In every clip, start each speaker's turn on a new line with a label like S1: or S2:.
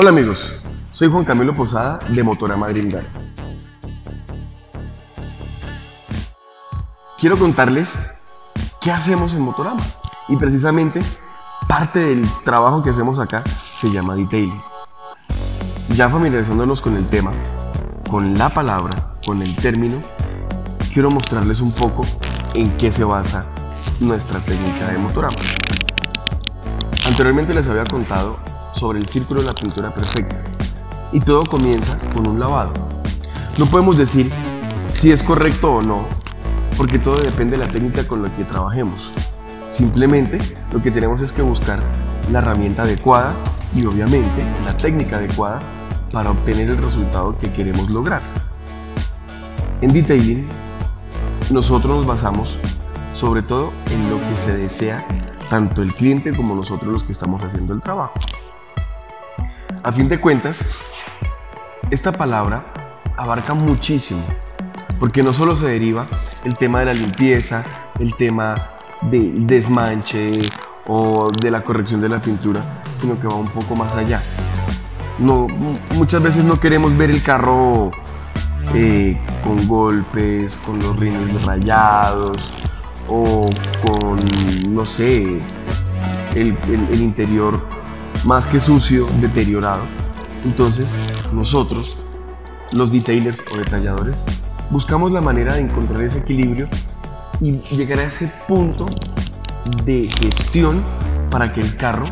S1: Hola amigos, soy Juan Camilo Posada de Motorama Dream Quiero contarles qué hacemos en Motorama y precisamente parte del trabajo que hacemos acá se llama detailing. Ya familiarizándonos con el tema, con la palabra, con el término, quiero mostrarles un poco en qué se basa nuestra técnica de Motorama. Anteriormente les había contado sobre el círculo de la pintura perfecta y todo comienza con un lavado. No podemos decir si es correcto o no, porque todo depende de la técnica con la que trabajemos. Simplemente lo que tenemos es que buscar la herramienta adecuada y obviamente la técnica adecuada para obtener el resultado que queremos lograr. En detailing, nosotros nos basamos sobre todo en lo que se desea tanto el cliente como nosotros los que estamos haciendo el trabajo. A fin de cuentas, esta palabra abarca muchísimo, porque no solo se deriva el tema de la limpieza, el tema del desmanche o de la corrección de la pintura, sino que va un poco más allá. No, muchas veces no queremos ver el carro eh, con golpes, con los rines rayados o con, no sé, el, el interior más que sucio, deteriorado. Entonces, nosotros, los detailers o detalladores, buscamos la manera de encontrar ese equilibrio y llegar a ese punto de gestión para que el carro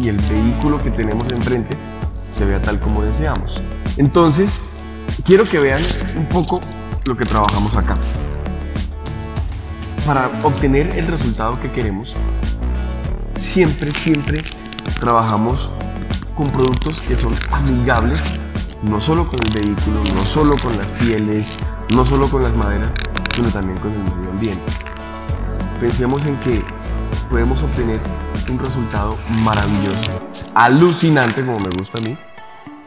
S1: y el vehículo que tenemos enfrente se vea tal como deseamos. Entonces, quiero que vean un poco lo que trabajamos acá. Para obtener el resultado que queremos, siempre, siempre trabajamos con productos que son amigables, no solo con el vehículo, no solo con las pieles, no solo con las maderas, sino también con el medio ambiente. Pensemos en que podemos obtener un resultado maravilloso, alucinante como me gusta a mí,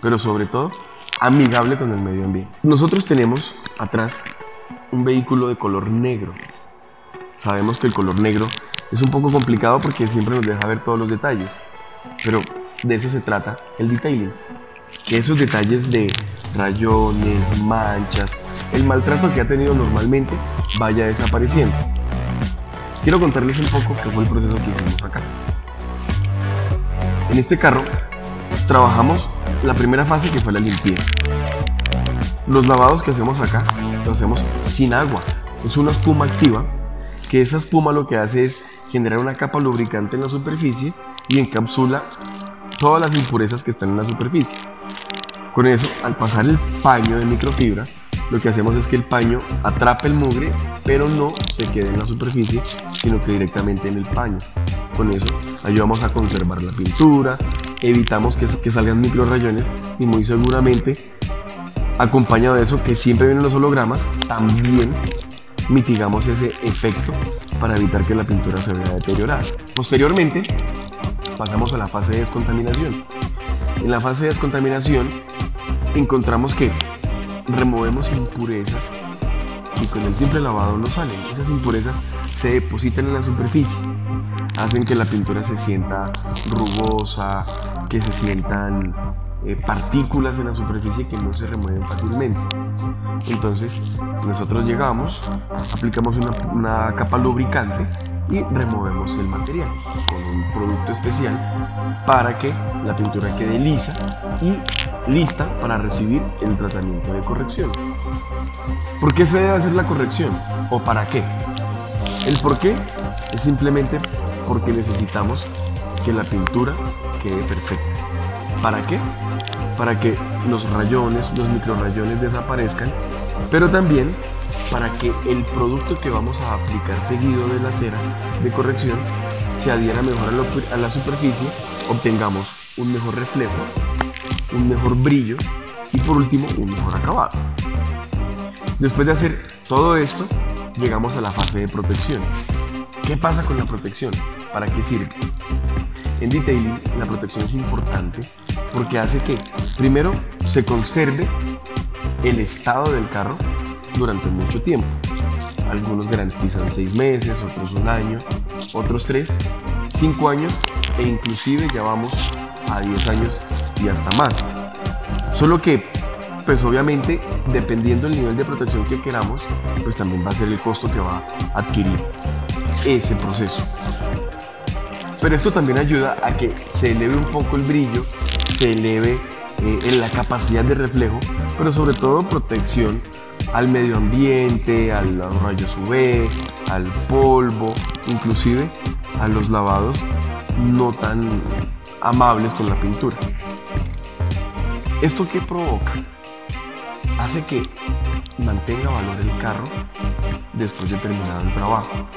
S1: pero sobre todo amigable con el medio ambiente. Nosotros tenemos atrás un vehículo de color negro. Sabemos que el color negro es un poco complicado porque siempre nos deja ver todos los detalles. Pero de eso se trata el detailing. Que esos detalles de rayones, manchas, el maltrato que ha tenido normalmente vaya desapareciendo. Quiero contarles un poco qué fue el proceso que hicimos acá. En este carro trabajamos la primera fase que fue la limpieza. Los lavados que hacemos acá los hacemos sin agua. Es una espuma activa que esa espuma lo que hace es generar una capa lubricante en la superficie y encapsula todas las impurezas que están en la superficie. Con eso, al pasar el paño de microfibra, lo que hacemos es que el paño atrape el mugre, pero no se quede en la superficie, sino que directamente en el paño. Con eso ayudamos a conservar la pintura, evitamos que, que salgan micro rayones y muy seguramente, acompañado de eso, que siempre vienen los hologramas, también mitigamos ese efecto para evitar que la pintura se vea deteriorada. Posteriormente, pasamos a la fase de descontaminación. En la fase de descontaminación encontramos que removemos impurezas y con el simple lavado no salen. Esas impurezas se depositan en la superficie, hacen que la pintura se sienta rugosa, que se sientan eh, partículas en la superficie que no se remueven fácilmente. Entonces nosotros llegamos, aplicamos una, capa lubricante y removemos el material con un producto especial para que la pintura quede lisa y lista para recibir el tratamiento de corrección. ¿Por qué se debe hacer la corrección? ¿O para qué? El por qué es simplemente porque necesitamos que la pintura quede perfecta. ¿Para qué? Para que los rayones, los microrayones desaparezcan, pero también para que el producto que vamos a aplicar seguido de la cera de corrección se adhiera mejor a la superficie, obtengamos un mejor reflejo, un mejor brillo y por último un mejor acabado. Después de hacer todo esto, llegamos a la fase de protección. ¿Qué pasa con la protección? ¿Para qué sirve? En detailing la protección es importante porque hace que primero se conserve el estado del carro durante mucho tiempo. Algunos garantizan seis meses, otros un año, otros tres, cinco años e inclusive ya vamos a 10 años y hasta más. Solo que, pues obviamente, dependiendo del nivel de protección que queramos, pues también va a ser el costo que va a adquirir ese proceso. Pero esto también ayuda a que se eleve un poco el brillo, se eleve eh, en la capacidad de reflejo, pero sobre todo protección al medio ambiente, a los rayos UV, al polvo, inclusive a los lavados no tan amables con la pintura. ¿Esto qué provoca? Hace que mantenga valor el carro después de terminado el trabajo.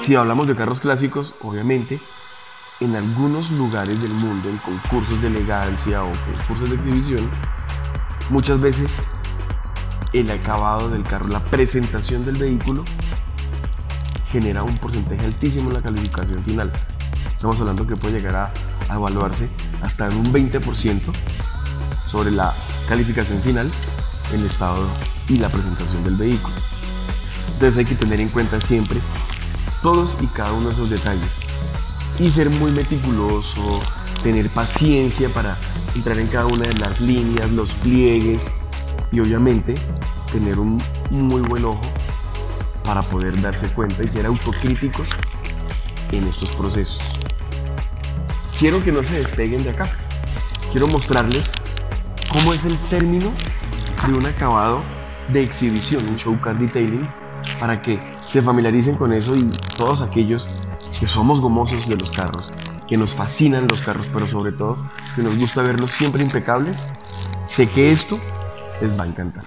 S1: Si hablamos de carros clásicos, obviamente, en algunos lugares del mundo, en concursos de elegancia o concursos de exhibición, muchas veces el acabado del carro, la presentación del vehículo, genera un porcentaje altísimo en la calificación final. Estamos hablando que puede llegar a, evaluarse hasta en un 20% sobre la calificación final, el estado y la presentación del vehículo. Entonces hay que tener en cuenta siempre todos y cada uno de esos detalles y ser muy meticuloso, tener paciencia para entrar en cada una de las líneas, los pliegues y obviamente tener un muy buen ojo para poder darse cuenta y ser autocríticos en estos procesos. Quiero que no se despeguen de acá. Quiero mostrarles cómo es el término de un acabado de exhibición, un show car detailing, para que se familiaricen con eso y todos aquellos que somos gomosos de los carros, que nos fascinan los carros, pero sobre todo que nos gusta verlos siempre impecables, sé que esto les va a encantar.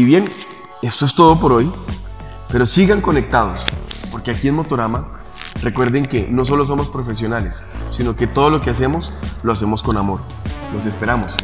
S1: Y bien, esto es todo por hoy, pero sigan conectados, porque aquí en Motorama recuerden que no solo somos profesionales, sino que todo lo que hacemos lo hacemos con amor. Los esperamos.